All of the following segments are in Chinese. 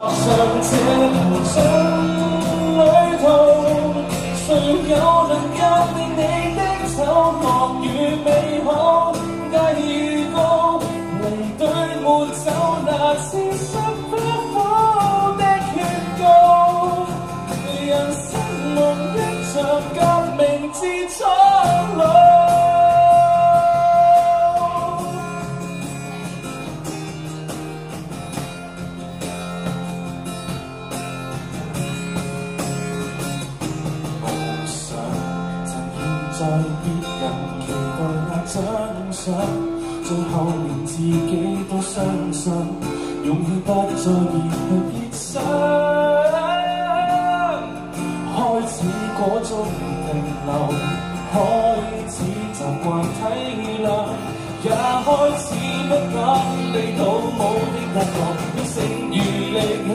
踏上这旅程旅途，谁有？最后连自己都相信，勇气不再热去热身。开始嗰种停留，开始习惯体谅，也开始不敢地倒舞的得觉，要剩余力气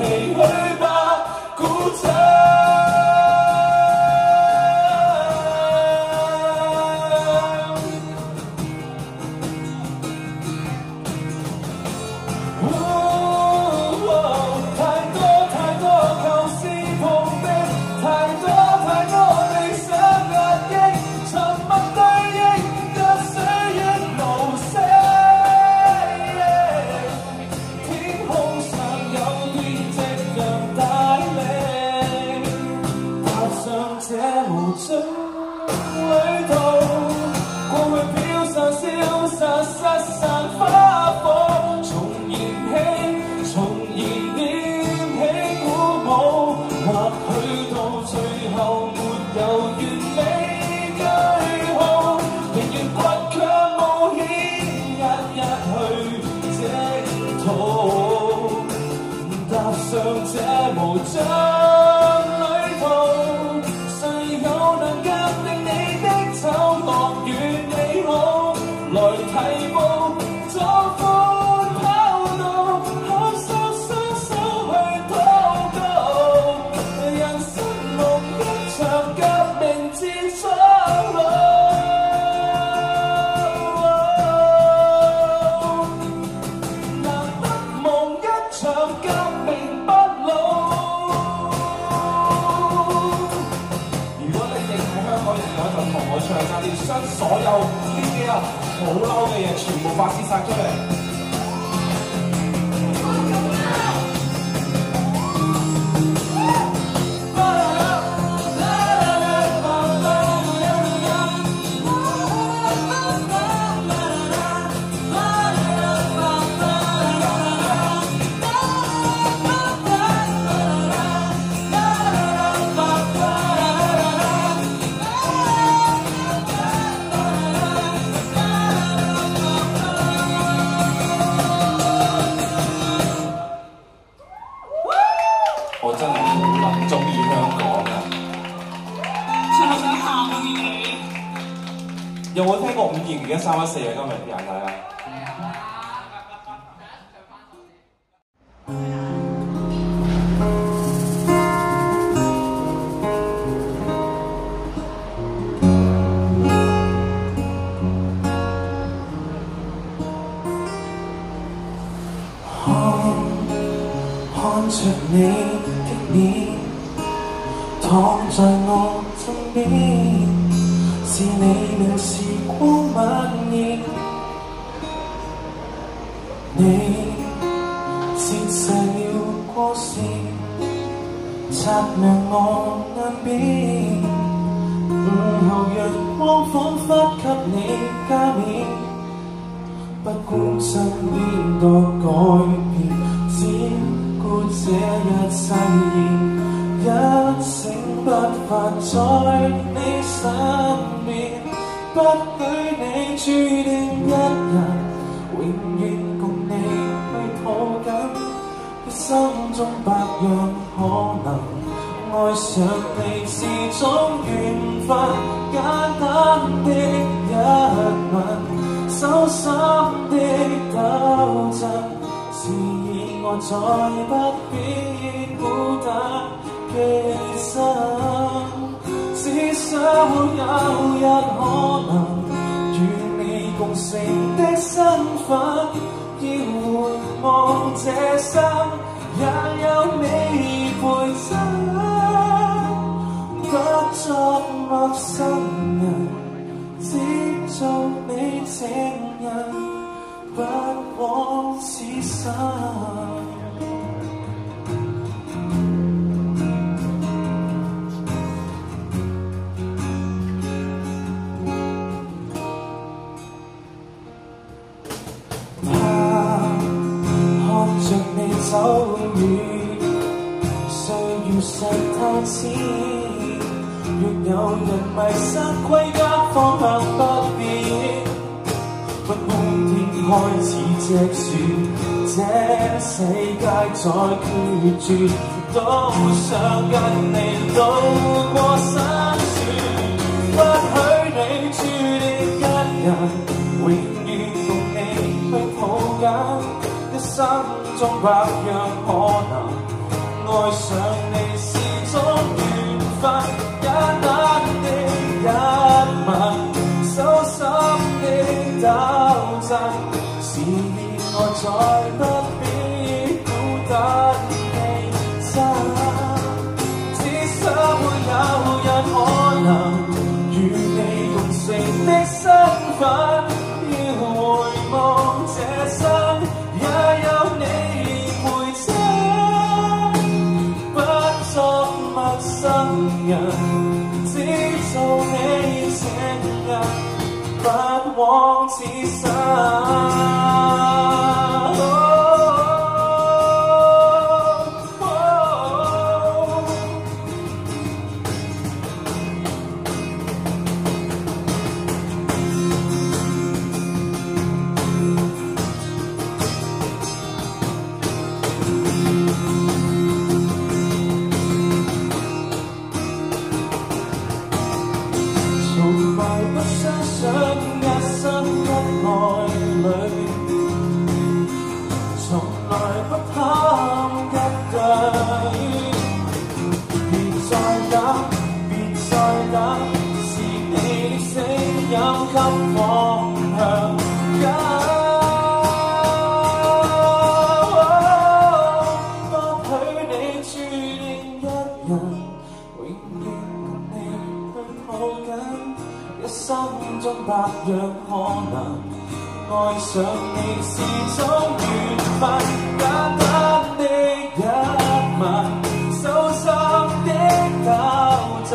三一四啊，今日啲人睇啊！看，看着你的脸，躺在我身边，是你令时光蔓延，你折射了光线，擦亮我眼边。午后阳光仿佛给你加冕，不管身边多改变，只顾这一世言，一醒不发在你身边。不许你注定一人，永远共你去抱紧。心中百样可能，爱上你是种缘分。简单的一吻，手心的抖震，示意我再不必孤单寄生。想有日可能与你共成的身份要回望这生也有你陪衬不作陌生人只做你情人不枉此生。你走遠，歲月實太淺。若有人迷失归家方向不变，不管天开始积雪，这世界再决绝，都想跟你渡過辛酸。不许你注定一人，永中百样可能，爱上若可能，愛上你是種緣分，簡單的一吻，手心的抖震，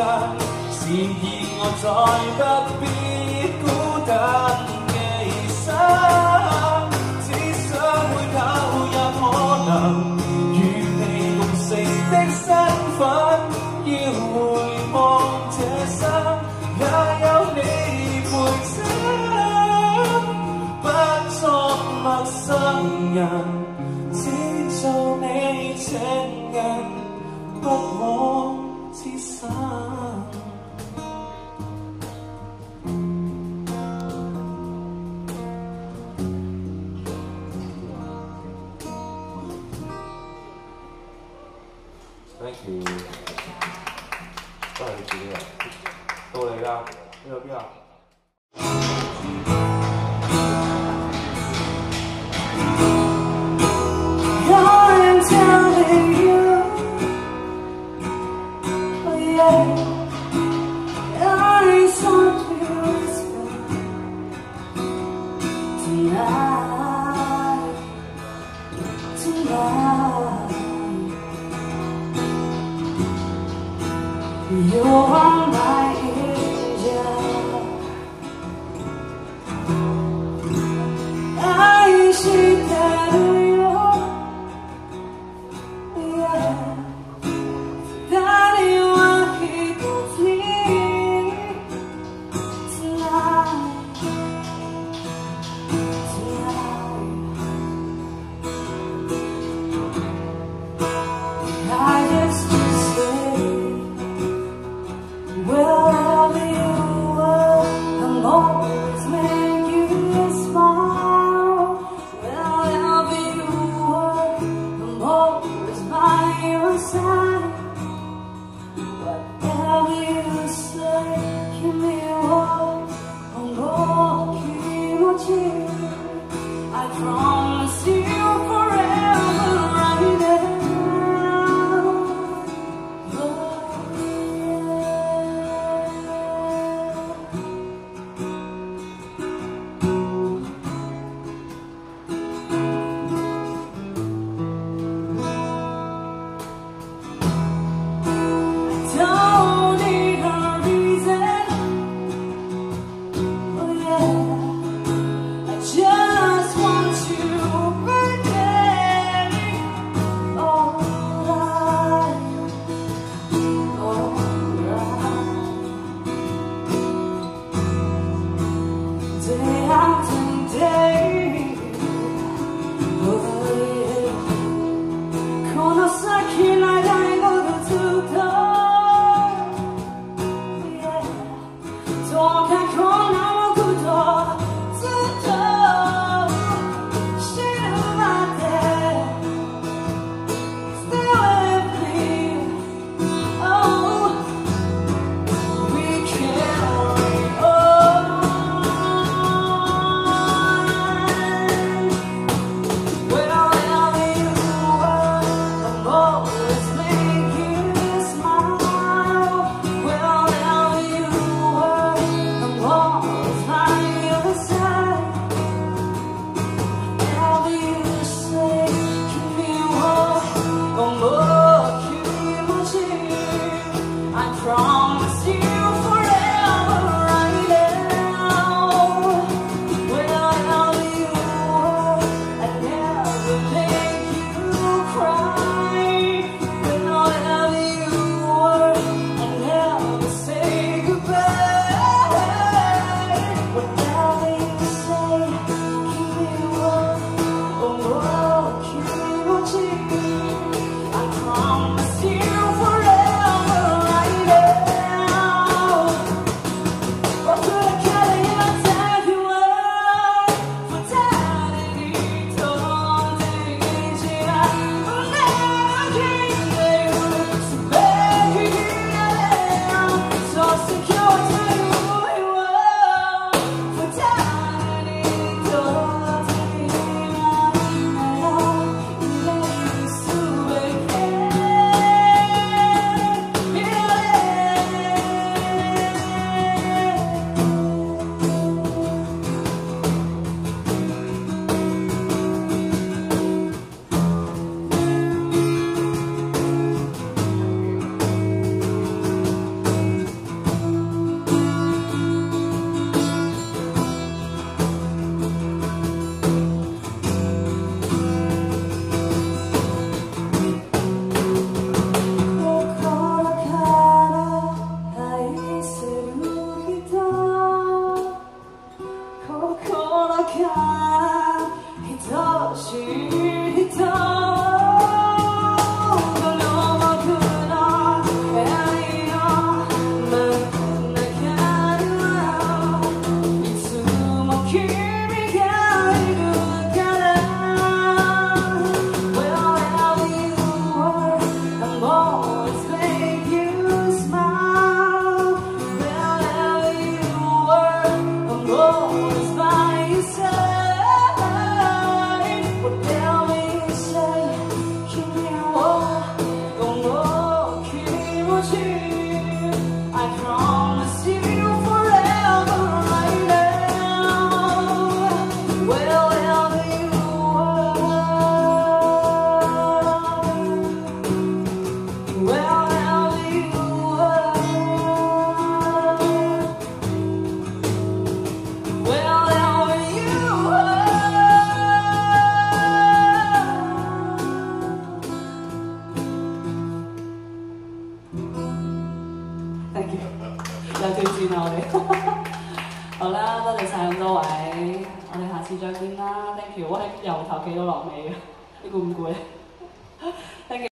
示意我再不必孤單寄生，只想會有日可能與你共成的身份，样。go on by. 有